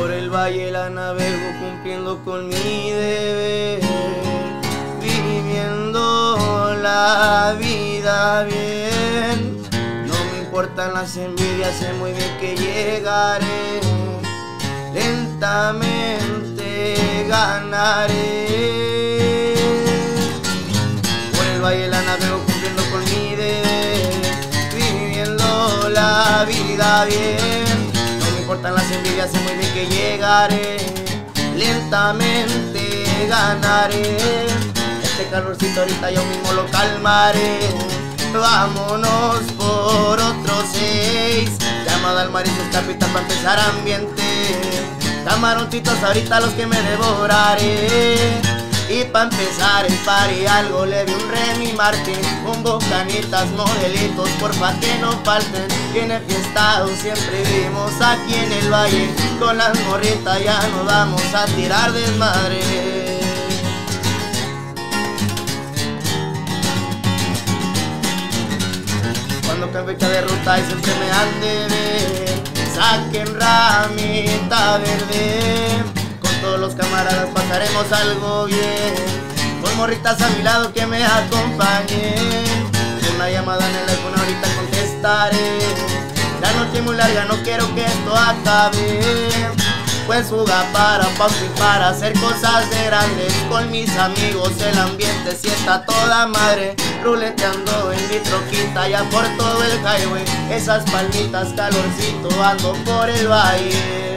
Por el valle la navego cumpliendo con mi deber, viviendo la vida bien. No me importan las envidias, sé muy bien que llegaré. Lentamente ganaré. Por el valle la navego cumpliendo con mi deber, viviendo la vida bien. Importan las envidias, sé muy bien que llegaré. Lentamente ganaré. Este calorcito ahorita yo mismo lo calmaré. Vámonos por otros seis. Llamada al marido capitán para empezar ambiente. Camaroncitos ahorita los que me devoraré. Y pa' empezar el party algo le di un Remy Martin Un bocanitas, modelitos, porfa que no falten. Tiene fiestado, siempre vivimos aquí en el valle. Con las morritas ya nos vamos a tirar desmadre. Cuando fecha de ruta y siempre me han de ver. Saquen ramita verde camaradas pasaremos algo bien. Con morritas a mi lado que me acompañen. Una llamada en el iPhone ahorita contestaré. La noche muy larga, no quiero que esto acabe. Pues fuga para papi para hacer cosas de grandes. Con mis amigos el ambiente si está toda madre. Ruleteando en mi troquita ya por todo el highway. Esas palmitas calorcito ando por el valle